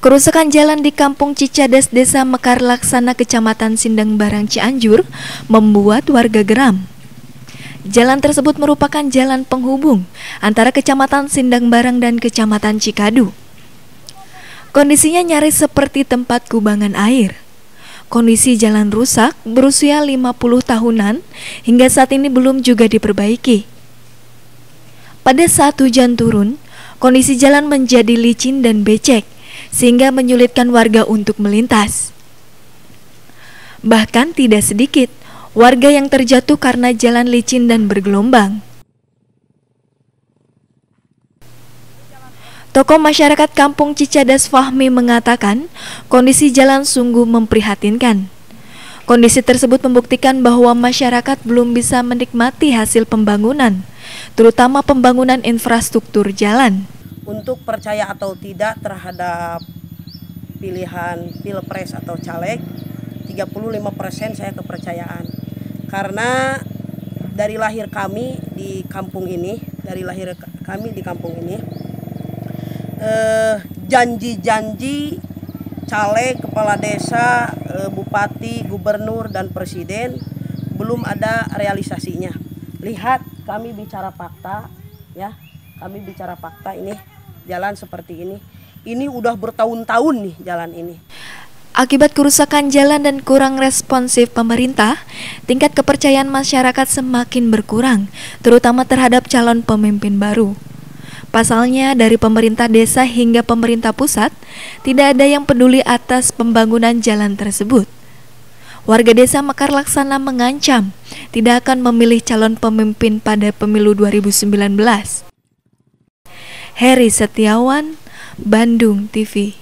Kerusakan jalan di Kampung Cicadas, Desa Mekar Laksana, Kecamatan Sindang Barang Cianjur membuat warga geram. Jalan tersebut merupakan jalan penghubung antara Kecamatan Sindang Barang dan Kecamatan Cikadu. Kondisinya nyaris seperti tempat kubangan air. Kondisi jalan rusak berusia 50 tahunan hingga saat ini belum juga diperbaiki. Pada saat hujan turun, kondisi jalan menjadi licin dan becek sehingga menyulitkan warga untuk melintas. Bahkan tidak sedikit warga yang terjatuh karena jalan licin dan bergelombang. Tokoh masyarakat Kampung Cicadas Fahmi mengatakan kondisi jalan sungguh memprihatinkan. Kondisi tersebut membuktikan bahwa masyarakat belum bisa menikmati hasil pembangunan, terutama pembangunan infrastruktur jalan untuk percaya atau tidak terhadap pilihan pilpres atau caleg 35% saya kepercayaan. Karena dari lahir kami di kampung ini dari lahir kami di kampung ini eh, janji-janji caleg kepala desa eh, bupati gubernur dan presiden belum ada realisasinya. Lihat kami bicara fakta ya. Kami bicara fakta ini jalan seperti ini. Ini udah bertahun-tahun nih jalan ini. Akibat kerusakan jalan dan kurang responsif pemerintah, tingkat kepercayaan masyarakat semakin berkurang, terutama terhadap calon pemimpin baru. Pasalnya, dari pemerintah desa hingga pemerintah pusat, tidak ada yang peduli atas pembangunan jalan tersebut. Warga desa Mekar Laksana mengancam tidak akan memilih calon pemimpin pada pemilu 2019. Heri Setiawan, Bandung TV.